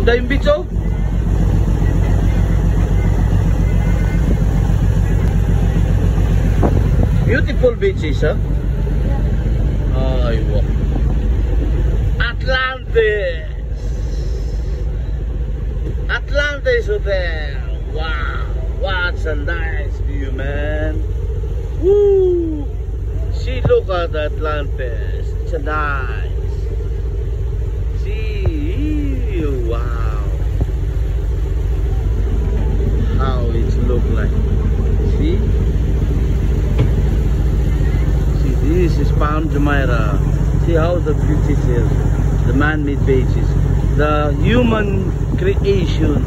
Ganda yung beach oh. Beautiful beaches, huh? Ay, wow. Atlantis! Atlantis Hotel! Wow! What a nice view, man! Woo! See, look at Atlantis. It's a nice. See, wow! How it look like. See? See, this is Palm Jumeirah. See how the beauty is, the man-made beaches, the human creation.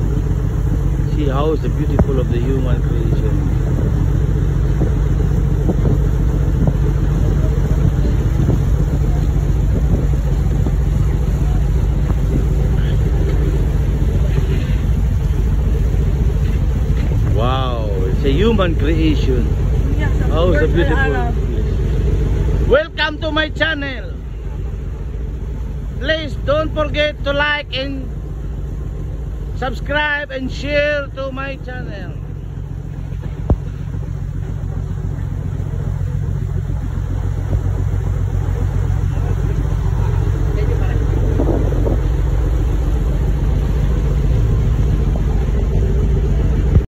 See how is the beautiful of the human creation. Wow, it's a human creation. Oh, it's a beautiful. Welcome to my channel. Please don't forget to like and subscribe and share to my channel.